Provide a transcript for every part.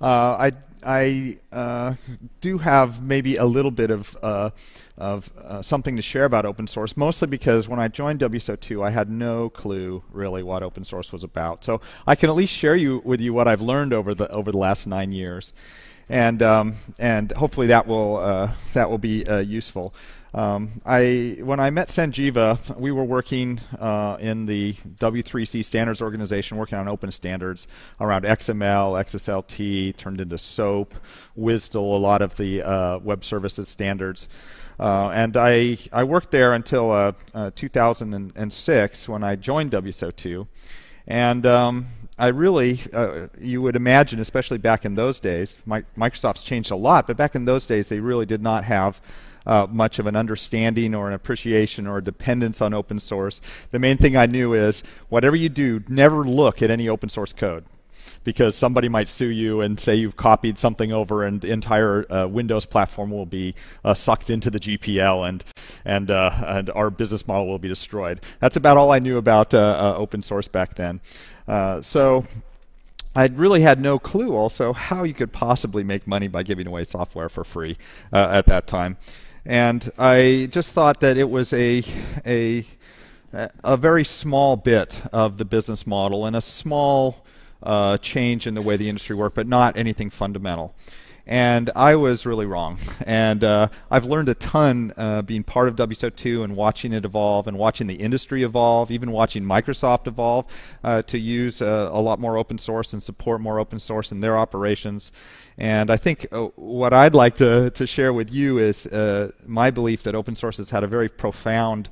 Uh, I I uh, do have maybe a little bit of uh, of uh, something to share about open source, mostly because when I joined WSO2, I had no clue really what open source was about. So I can at least share you with you what I've learned over the over the last nine years, and um, and hopefully that will uh, that will be uh, useful. Um, I when I met Sanjiva, we were working uh, in the W3C standards organization, working on open standards around XML, XSLT, turned into SOAP, WSDL, a lot of the uh, web services standards. Uh, and I, I worked there until uh, uh, 2006 when I joined WSO2. And um, I really, uh, you would imagine, especially back in those days, my, Microsoft's changed a lot, but back in those days, they really did not have uh, much of an understanding or an appreciation or a dependence on open source. The main thing I knew is whatever you do, never look at any open source code because somebody might sue you and say you've copied something over, and the entire uh, Windows platform will be uh, sucked into the GPL, and and uh, and our business model will be destroyed. That's about all I knew about uh, uh, open source back then. Uh, so. I really had no clue also how you could possibly make money by giving away software for free at that time. And I just thought that it was a, a, a very small bit of the business model and a small uh, change in the way the industry worked, but not anything fundamental. And I was really wrong. And uh, I've learned a ton uh, being part of WSO2 and watching it evolve and watching the industry evolve, even watching Microsoft evolve uh, to use uh, a lot more open source and support more open source in their operations. And I think uh, what I'd like to, to share with you is uh, my belief that open source has had a very profound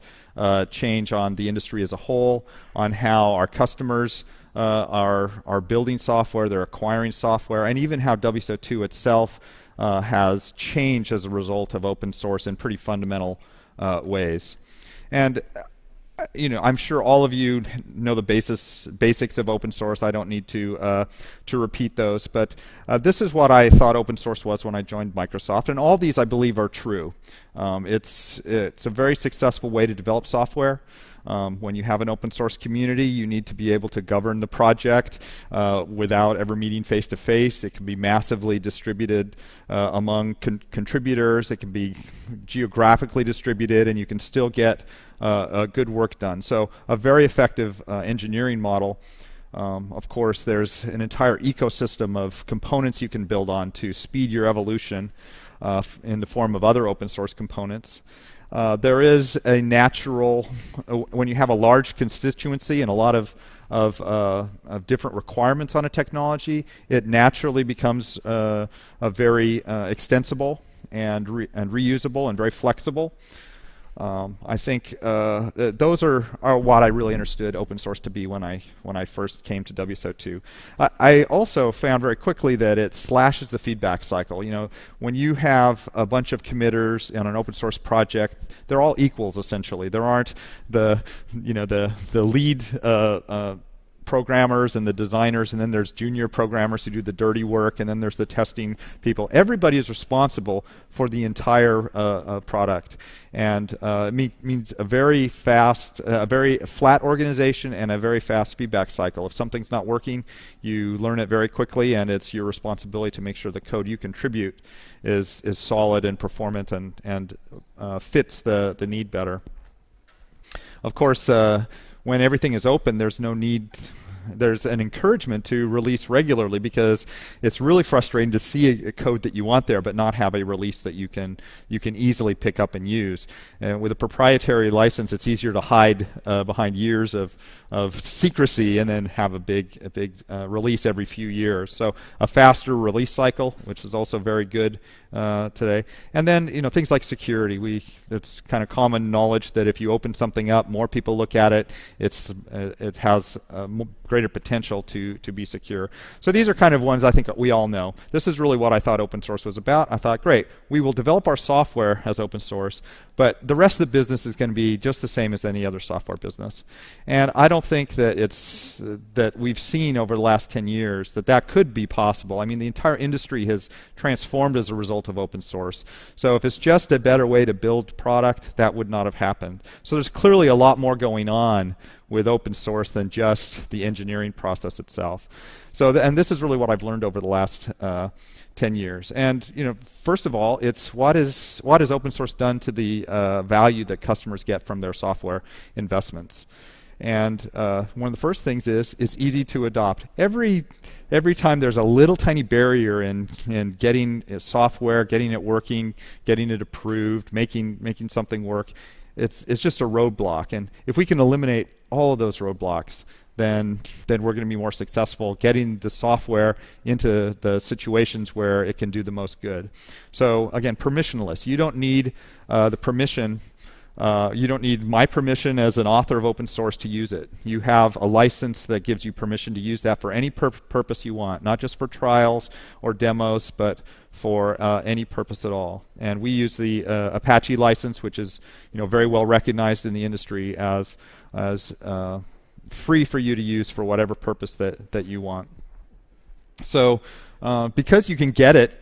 change on the industry as a whole, on how our customers uh, are, are building software, they're acquiring software, and even how WSO2 itself uh, has changed as a result of open source in pretty fundamental uh, ways. And you know, I'm sure all of you know the basis, basics of open source. I don't need to uh, to repeat those, but uh, this is what I thought open source was when I joined Microsoft, and all these I believe are true. Um, it's it's a very successful way to develop software. Um, when you have an open source community, you need to be able to govern the project uh, without ever meeting face to face. It can be massively distributed uh, among con contributors. It can be geographically distributed, and you can still get uh, good work done. So, a very effective uh, engineering model. Um, of course, there's an entire ecosystem of components you can build on to speed your evolution uh, in the form of other open source components. Uh, there is a natural, uh, when you have a large constituency and a lot of, of, uh, of different requirements on a technology, it naturally becomes uh, a very uh, extensible and, re and reusable and very flexible. Um, I think uh, th those are, are what I really understood open source to be when I when I first came to WSO2. I, I also found very quickly that it slashes the feedback cycle. You know, when you have a bunch of committers in an open source project, they're all equals essentially. There aren't the you know the the lead uh, uh, programmers and the designers, and then there's junior programmers who do the dirty work, and then there's the testing people. Everybody is responsible for the entire uh, uh, product, and uh, it mean, means a very fast, uh, a very flat organization, and a very fast feedback cycle. If something's not working, you learn it very quickly, and it's your responsibility to make sure the code you contribute is is solid and performant and and uh, fits the the need better. Of course when everything is open, there's no need there's an encouragement to release regularly because it's really frustrating to see a, code that you want there but not have a release that you can you can easily pick up and use. And with a proprietary license, it's easier to hide uh, behind years of of secrecy and then have a big a big uh, release every few years. So a faster release cycle, which is also very good uh, today. And then you know things like security. We it's kind of common knowledge that if you open something up, more people look at it. It's uh, it has greater potential to to be secure. So these are kind of ones I think we all know. This is really what I thought open source was about. I thought, great, we will develop our software as open source, but the rest of the business is going to be just the same as any other software business. And I don't think that it's that we've seen over the last 10 years that that could be possible. I mean, the entire industry has transformed as a result of open source. So if it's just a better way to build product, that would not have happened. So there's clearly a lot more going on with open source than just the engineering process itself. So, th- and this is really what I've learned over the last uh, 10 years. And you know, first of all, it's what is what has open source done to the uh, value that customers get from their software investments. And uh, one of the first things is it's easy to adopt. Every every time there's a little tiny barrier in in getting software, getting it working, getting it approved, making making something work, it's it's just a roadblock. And if we can eliminate all of those roadblocks, then then we're going to be more successful getting the software into the situations where it can do the most good. So again, permissionless. You don't need uh, the permission uh, you don't need my permission as an author of open source to use it. You have a license that gives you permission to use that for any pur- purpose you want, not just for trials or demos, but for uh, any purpose at all. And we use the uh, Apache license, which is you know very well recognized in the industry as as uh, free for you to use for whatever purpose that that you want. So uh, because you can get it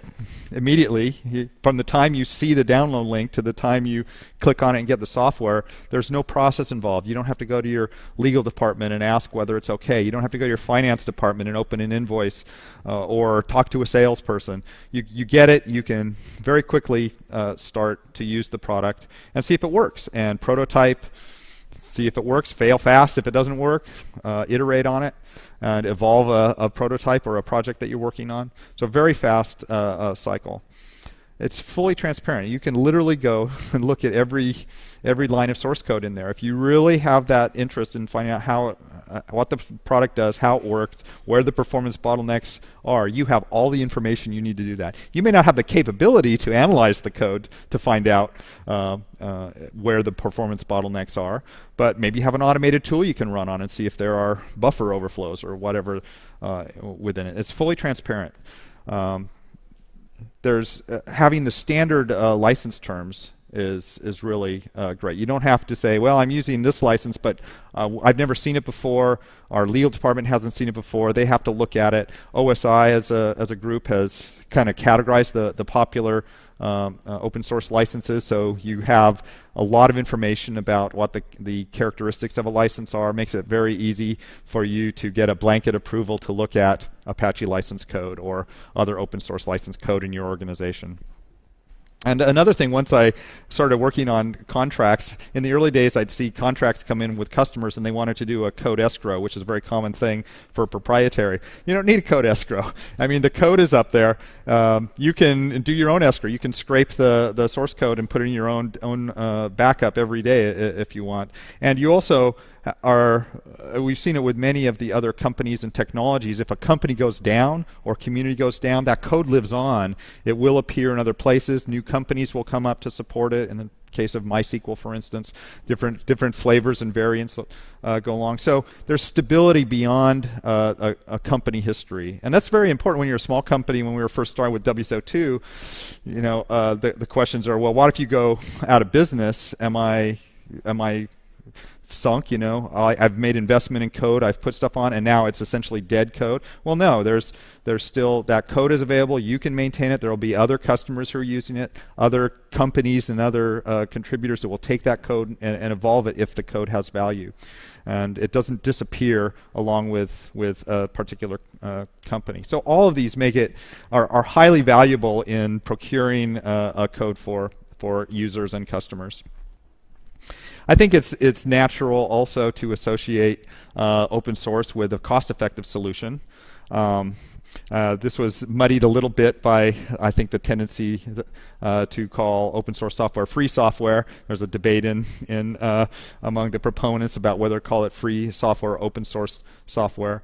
immediately from the time you see the download link to the time you click on it and get the software there's no process involved. You don't have to go to your legal department and ask whether it's okay. You don't have to go to your finance department and open an invoice uh, or talk to a salesperson. You, you get it. You can very quickly uh, start to use the product and see if it works. And prototype see if it works fail fast if it doesn't work uh, iterate on it and evolve a, a, prototype or a project that you're working on. So very fast uh, uh, cycle. It's fully transparent. You can literally go and look at every every line of source code in there. If you really have that interest in finding out how uh, what the product does, how it works, where the performance bottlenecks are, you have all the information you need to do that. You may not have the capability to analyze the code to find out uh, uh, where the performance bottlenecks are, but maybe you have an automated tool you can run on and see if there are buffer overflows or whatever uh, within it. It's fully transparent. Um, there's uh, having the standard license terms is is really uh, great. You don't have to say, "Well, I'm using this license, but uh, I've never seen it before. Our legal department hasn't seen it before." They have to look at it. OSI as a as a group has kind of categorized the the popular um, uh, open source licenses, so you have a lot of information about what the the characteristics of a license are. Makes it very easy for you to get a blanket approval to look at Apache license code or other open source license code in your organization. And another thing, once I started working on contracts, in the early days, I'd see contracts come in with customers and they wanted to do a code escrow, which is a very common thing for proprietary. You don't need a code escrow. I mean, the code is up there. Um, you can do your own escrow. You can scrape the, the source code and put it in your own, own uh, backup every day if you want. And you also are uh, we've seen it with many of the other companies and technologies. If a company goes down or community goes down that code lives on. It will appear in other places. New companies will come up to support it. In the case of MySQL for instance different different flavors and variants uh, go along. So there's stability beyond uh, a, a, company history. And that's very important when you're a small company. When we were first starting with WSO2 you know uh, the, the questions are well what if you go out of business? Am I am I sunk you know. I, have made investment in code i've put stuff on and now it's essentially dead code. Well no there's there's still that code is available you can maintain it there will be other customers who are using it other companies and other uh, contributors that will take that code and, and, evolve it if the code has value. And it doesn't disappear along with with a particular uh, company. So all of these make it are, are highly valuable in procuring uh, a code for for users and customers I think it's it's natural also to associate uh, open source with a cost-effective solution. Um, uh, this was muddied a little bit by, I think, the tendency uh, to call open source software free software. There's a debate in, in uh, among the proponents about whether to call it free software or open source software.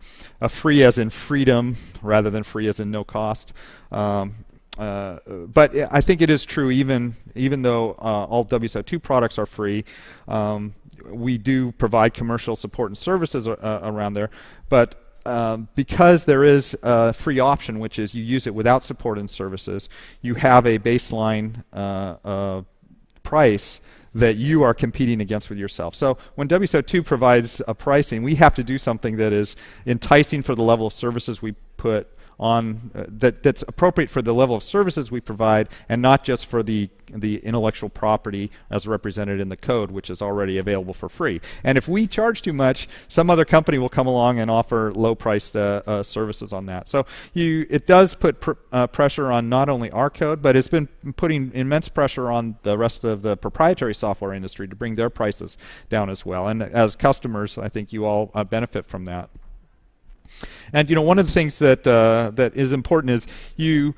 free as in freedom rather than free as in no cost. Um, uh, but I think it is true, even even though uh, all WSO2 products are free, um, we do provide commercial support and services uh, around there. But um, because there is a free option, which is you use it without support and services, you have a baseline uh, uh, price that you are competing against with yourself. So when WSO2 provides a pricing, we have to do something that is enticing for the level of services we put on uh, that that's appropriate for the level of services we provide, and not just for the the intellectual property as represented in the code, which is already available for free. And if we charge too much, some other company will come along and offer low-priced uh, uh, services on that. So you, it does put pr uh, pressure on not only our code, but it's been putting immense pressure on the rest of the proprietary software industry to bring their prices down as well. And as customers, I think you all uh, benefit from that. And you know, one of the things that uh, that is important is you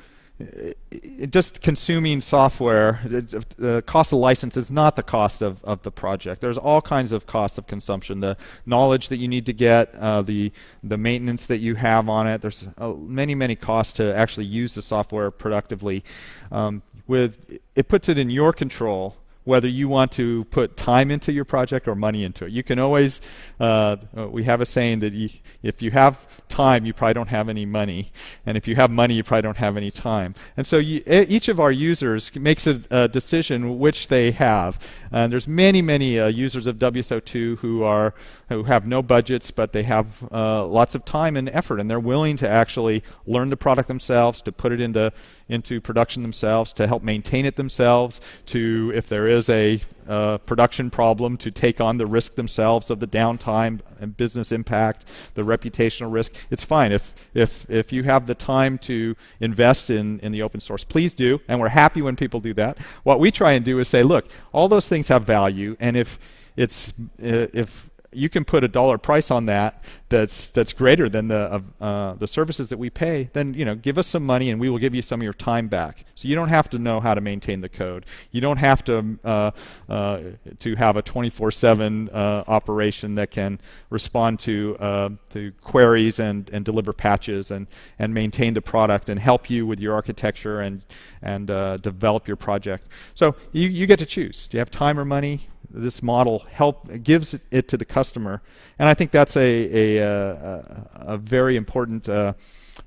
just consuming software, the cost of license is not the cost of, of the project. There's all kinds of cost of consumption. The knowledge that you need to get, uh, the the maintenance that you have on it. There's uh, many many costs to actually use the software productively. Um, with it puts it in your control whether you want to put time into your project or money into it. You can always, uh, we have a saying that you, if you have time, you probably don't have any money. And if you have money, you probably don't have any time. And so you, each of our users makes a, a, decision which they have. And there's many, many uh, users of WSO2 who are who have no budgets, but they have uh, lots of time and effort, and they're willing to actually learn the product themselves, to put it into into production themselves, to help maintain it themselves, to if there is a uh, production problem, to take on the risk themselves of the downtime and business impact, the reputational risk. It's fine if if if you have the time to invest in in the open source, please do, and we're happy when people do that. What we try and do is say, look, all those things have value, and if it's uh, if you can put a dollar price on that that's that's greater than the uh, uh, the services that we pay, then you know give us some money and we will give you some of your time back. So you don't have to know how to maintain the code. You don't have to uh, uh to have a 24/7 uh, operation that can respond to uh, to queries and and deliver patches and and maintain the product and help you with your architecture and and develop your project. So you you get to choose. Do you have time or money? This model help gives it to the customer, and I think that's a a, a, a very important uh,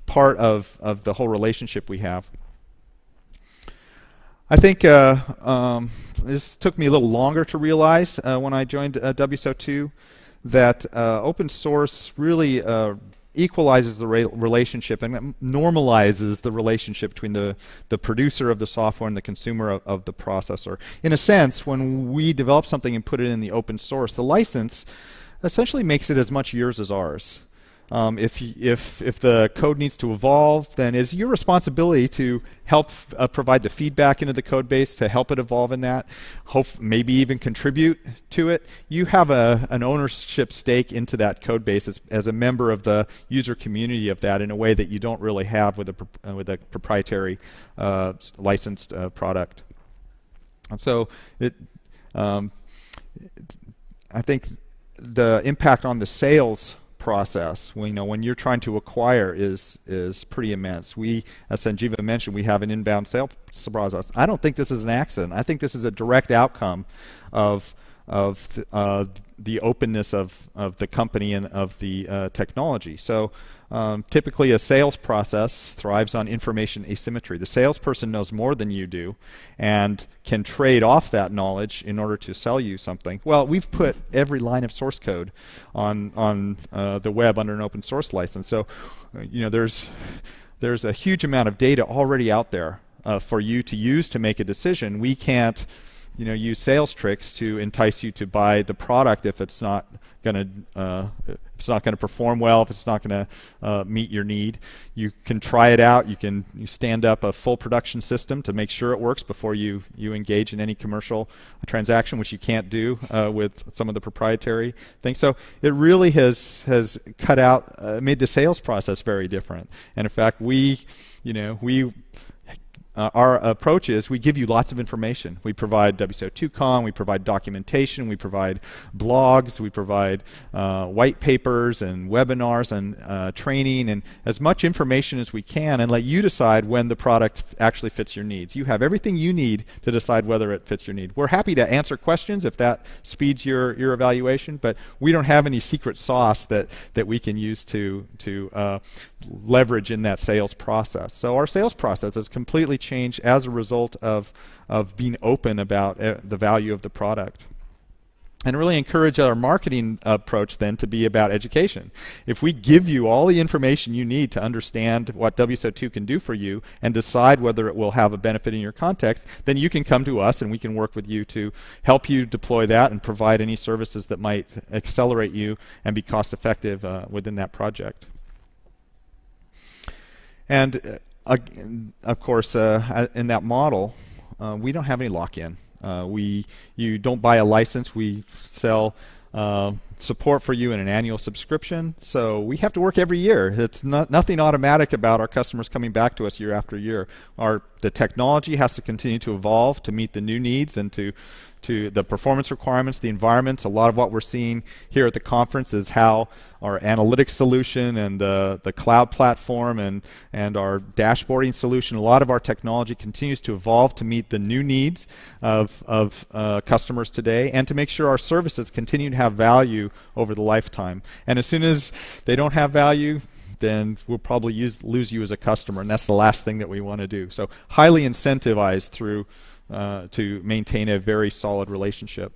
part of of the whole relationship we have. I think uh, um, this took me a little longer to realize uh, when I joined uh, WSO2 that uh, open source really uh, equalizes the re relationship and normalizes the relationship between the, the producer of the software and the consumer of, of the processor. In a sense, when we develop something and put it in the open source, the license essentially makes it as much yours as ours. Um, if, if, if the code needs to evolve, then it's your responsibility to help uh, provide the feedback into the code base to help it evolve in that, hope maybe even contribute to it. You have a, an ownership stake into that code base as, as a member of the user community of that in a way that you don't really have with a, uh, with a proprietary uh, licensed uh, product. And so it, um, I think the impact on the sales process you know, when you're trying to acquire is is pretty immense. We, as Sanjiva mentioned, we have an inbound sales process. I don't think this is an accident. I think this is a direct outcome of of uh, the openness of, of the company and of the uh, technology. So um, typically a sales process thrives on information asymmetry. The salesperson knows more than you do and can trade off that knowledge in order to sell you something. Well, we've put every line of source code on, on uh, the web under an open source license. So, uh, you know, there's, there's a huge amount of data already out there uh, for you to use to make a decision. We can't you know use sales tricks to entice you to buy the product if it's not going to uh, if it's not going to perform well if it's not going to uh, meet your need. You can try it out. You can you stand up a full production system to make sure it works before you you engage in any commercial transaction which you can't do uh, with some of the proprietary things. So it really has has cut out uh, made the sales process very different. And in fact we you know we uh, our approach is we give you lots of information. We provide WSO2Con, we provide documentation, we provide blogs, we provide uh, white papers and webinars and uh, training and as much information as we can and let you decide when the product actually fits your needs. You have everything you need to decide whether it fits your need. We're happy to answer questions if that speeds your, your evaluation, but we don't have any secret sauce that, that we can use to, to uh, leverage in that sales process. So our sales process has completely changed as a result of, of being open about uh, the value of the product. and really encourage our marketing approach then to be about education. If we give you all the information you need to understand what WSO2 can do for you and decide whether it will have a benefit in your context, then you can come to us and we can work with you to help you deploy that and provide any services that might accelerate you and be cost effective uh, within that project. And uh, of course, uh, in that model, uh, we don't have any lock-in. Uh, we you don't buy a license. We sell uh, support for you in an annual subscription. So we have to work every year. It's not, nothing automatic about our customers coming back to us year after year. Our the technology has to continue to evolve to meet the new needs and to to the performance requirements, the environments. A lot of what we're seeing here at the conference is how our analytics solution and the, the cloud platform and, and our dashboarding solution, a lot of our technology continues to evolve to meet the new needs of, of uh, customers today and to make sure our services continue to have value over the lifetime. And as soon as they don't have value, then we'll probably use, lose you as a customer, and that's the last thing that we want to do. So highly incentivized through uh, to maintain a very solid relationship.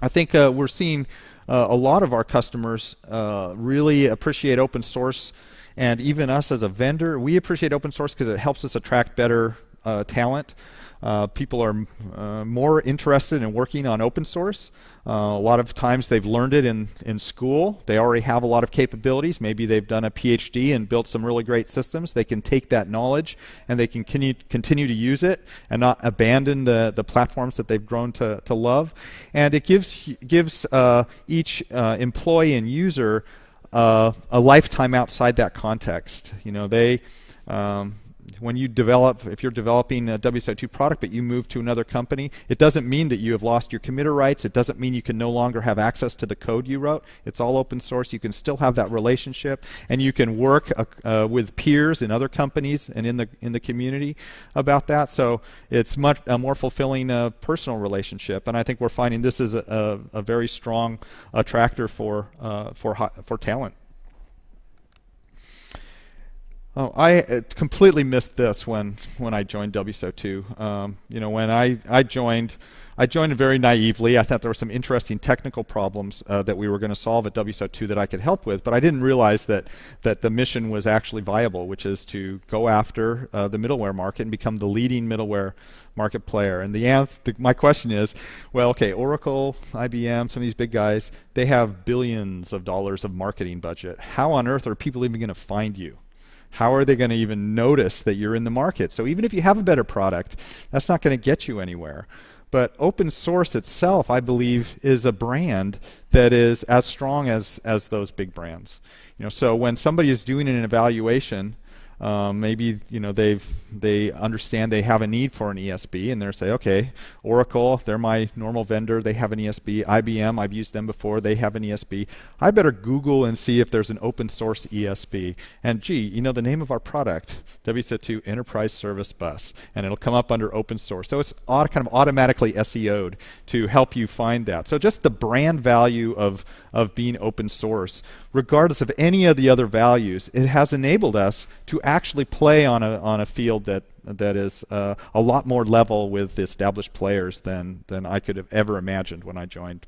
I think uh, we're seeing uh, a lot of our customers uh, really appreciate open source, and even us as a vendor, we appreciate open source because it helps us attract better uh, talent. Uh, people are uh, more interested in working on open source. Uh, a lot of times they've learned it in, in school. They already have a lot of capabilities. Maybe they've done a PhD and built some really great systems. They can take that knowledge and they can continue, to use it and not abandon the, the platforms that they've grown to, to love. And it gives, gives uh, each uh, employee and user a lifetime outside that context. You know, they. Um, when you develop, if you're developing a WSO2 product but you move to another company, it doesn't mean that you have lost your committer rights. It doesn't mean you can no longer have access to the code you wrote. It's all open source. You can still have that relationship, and you can work uh, uh, with peers in other companies and in the in the community about that. So it's much a more fulfilling uh, personal relationship, and I think we're finding this is a, a, a very strong attractor for uh, for for talent. Oh, I uh, completely missed this when, when I joined WSO2. Um, you know, when I, I joined, I joined very naively. I thought there were some interesting technical problems uh, that we were going to solve at WSO2 that I could help with, but I didn't realize that, that the mission was actually viable, which is to go after uh, the middleware market and become the leading middleware market player. And the answer, the, my question is, well, okay, Oracle, IBM, some of these big guys, they have billions of dollars of marketing budget. How on earth are people even going to find you? How are they going to even notice that you're in the market? So even if you have a better product, that's not going to get you anywhere. But open source itself, I believe, is a brand that is as strong as as those big brands. You know, so when somebody is doing an evaluation um, maybe you know they've they understand they have a need for an ESB and they're say okay Oracle they're my normal vendor they have an ESB IBM I've used them before they have an ESB I better Google and see if there's an open source ESB and gee you know the name of our product WSO2 Enterprise Service Bus and it'll come up under open source. So it's kind of automatically SEO'd to help you find that. So just the brand value of of being open source regardless of any of the other values it has enabled us to actually play on a on a field that that is uh, a lot more level with established players than than I could have ever imagined when I joined.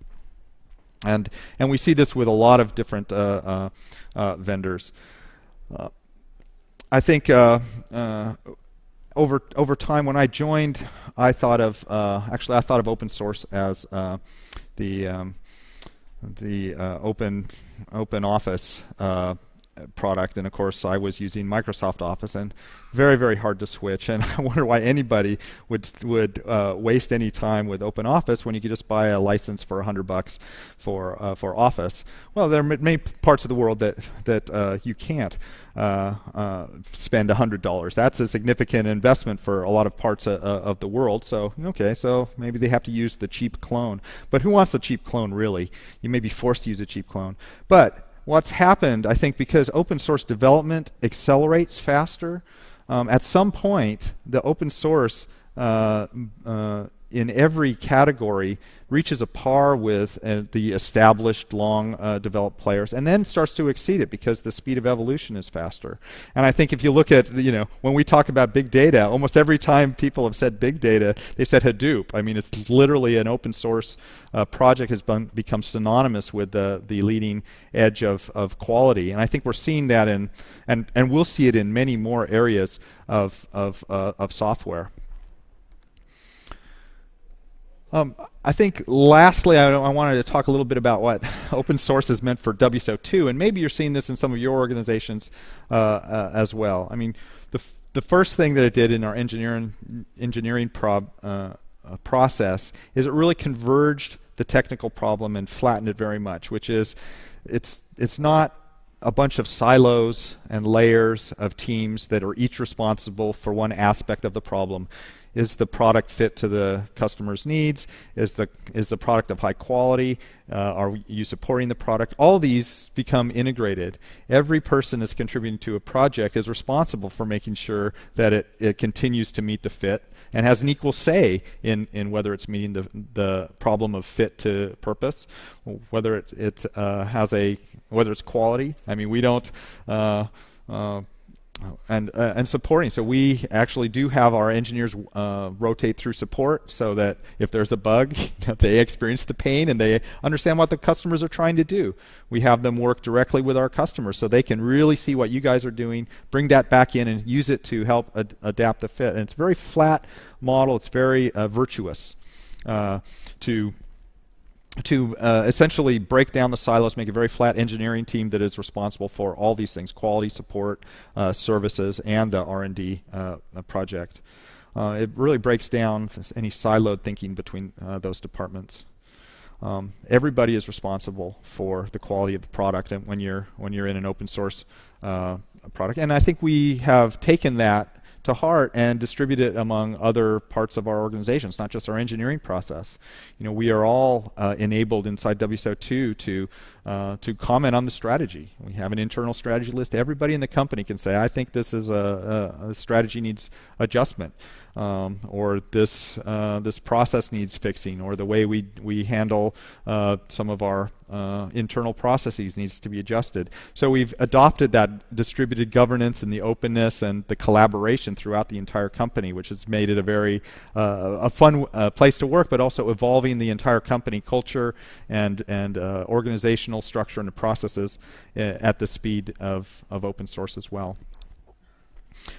And and we see this with a lot of different uh, uh, uh vendors. Uh, I think uh, over over time when I joined, I thought of actually I thought of open source as the um, the open open office product. And of course I was using Microsoft Office and very very hard to switch. And I wonder why anybody would would uh, waste any time with Open Office when you could just buy a license for 100 bucks for uh, for Office. Well there are many parts of the world that that uh, you can't uh, uh, spend $100 that's a significant investment for a lot of parts of, uh, of the world. So okay so maybe they have to use the cheap clone. But who wants a cheap clone really? You may be forced to use a cheap clone. But what's happened, I think, because open source development accelerates faster, um, at some point, the open source uh, uh, in every category reaches a par with uh, the established, long uh, developed players, and then starts to exceed it because the speed of evolution is faster. And I think if you look at, you know, when we talk about big data, almost every time people have said big data, they said Hadoop. I mean, it's literally an open source uh, project has been, become synonymous with the, the leading edge of, of quality. And I think we're seeing that in, and, and we'll see it in many more areas of, of, uh, of software. Um, I think lastly, I, I, wanted to talk a little bit about what open source has meant for WSO2, and maybe you're seeing this in some of your organizations uh, uh, as well. I mean, the, the first thing that it did in our engineering, engineering prob, uh, uh, process is it really converged the technical problem and flattened it very much, which is it's, it's not a bunch of silos and layers of teams that are each responsible for one aspect of the problem. Is the product fit to the customer's needs? Is the is the product of high quality? Uh, are you supporting the product? All these become integrated. Every person is contributing to a project is responsible for making sure that it, it continues to meet the fit and has an equal say in, in whether it's meeting the, the problem of fit to purpose, whether it, it uh, has a whether it's quality. I mean, we don't. Uh, uh and uh, and supporting. So we actually do have our engineers uh, rotate through support, so that if there's a bug, they experience the pain and they understand what the customers are trying to do. We have them work directly with our customers, so they can really see what you guys are doing, bring that back in, and use it to help ad- adapt the fit. And it's a very flat model. It's very uh, virtuous uh, to to uh, essentially break down the silos, make a very flat engineering team that is responsible for all these things: quality, support, uh, services, and the R and D uh, project. Uh, it really breaks down any siloed thinking between uh, those departments. Um, everybody is responsible for the quality of the product, and when you're when you're in an open source uh, product, and I think we have taken that to heart and distribute it among other parts of our organizations, not just our engineering process. You know, we are all uh, enabled inside WSO2 to uh, to comment on the strategy. We have an internal strategy list. Everybody in the company can say, "I think this is a, a, a strategy needs adjustment." Um, or this uh, this process needs fixing, or the way we we handle uh, some of our uh, internal processes needs to be adjusted. So we've adopted that distributed governance and the openness and the collaboration throughout the entire company, which has made it a very uh, a fun uh, place to work, but also evolving the entire company culture and and uh, organizational structure and processes at the speed of of open source as well.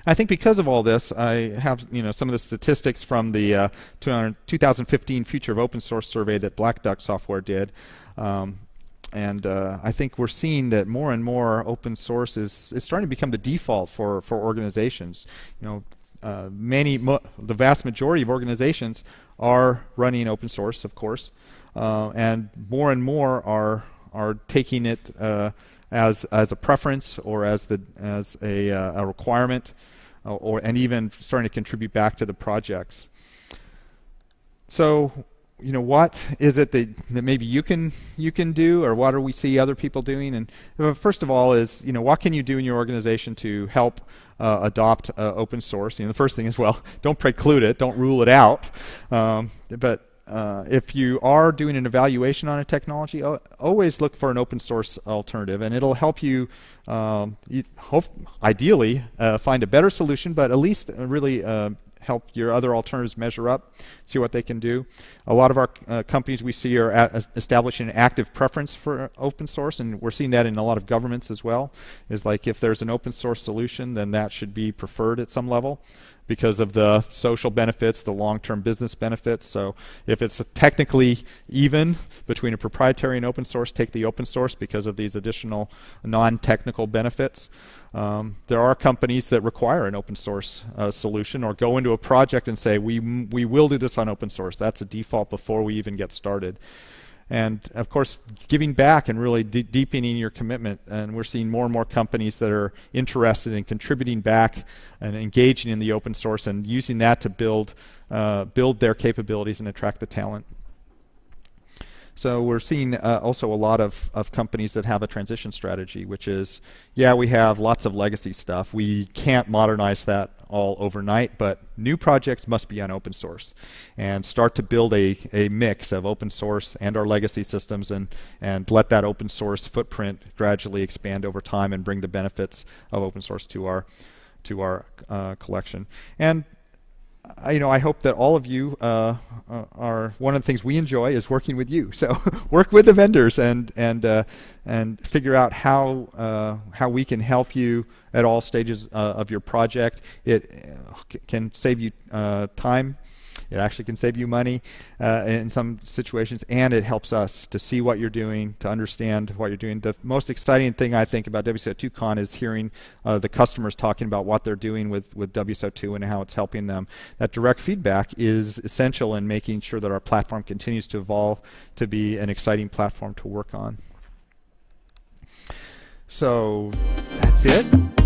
I think because of all this, I have you know some of the statistics from the uh, 2015 Future of Open Source survey that Black Duck Software did. Um, and uh, I think we're seeing that more and more open source is, is starting to become the default for, for organizations. You know, uh, many, the vast majority of organizations are running open source, of course, uh, and more and more are are taking it uh, as as a preference or as the as a, uh, a requirement, uh, or and even starting to contribute back to the projects. So, you know, what is it that, that maybe you can you can do, or what do we see other people doing? And uh, first of all, is you know, what can you do in your organization to help uh, adopt uh, open source? You know, the first thing is well, don't preclude it, don't rule it out, um, but uh, if you are doing an evaluation on a technology, always look for an open source alternative, and it'll help you, um, hope, ideally, uh, find a better solution, but at least really uh, help your other alternatives measure up, see what they can do. A lot of our uh, companies we see are establishing an active preference for open source, and we're seeing that in a lot of governments as well. Is like if there's an open source solution, then that should be preferred at some level because of the social benefits, the long-term business benefits. So if it's technically even between a proprietary and open source, take the open source because of these additional non-technical benefits. Um, there are companies that require an open source uh, solution or go into a project and say we we will do this on open source. That's a default before we even get started and of course giving back and really de- deepening your commitment. And we're seeing more and more companies that are interested in contributing back and engaging in the open source and using that to build uh, build their capabilities and attract the talent So we're seeing uh, also a lot of, of companies that have a transition strategy, which is, yeah, we have lots of legacy stuff. We can't modernize that all overnight, but new projects must be on open source and start to build a, a mix of open source and our legacy systems and, and let that open source footprint gradually expand over time and bring the benefits of open source to our to our uh, collection. And you know, I hope that all of you uh, uh, are. One of the things we enjoy is working with you. So work with the vendors and and uh, and figure out how uh, how we can help you at all stages uh, of your project. It uh, can save you time it actually can save you money uh, in some situations, and it helps us to see what you're doing, to understand what you're doing. The most exciting thing I think about WSO2Con is hearing uh, the customers talking about what they're doing with, with WSO2 and how it's helping them. That direct feedback is essential in making sure that our platform continues to evolve to be an exciting platform to work on. So that's it.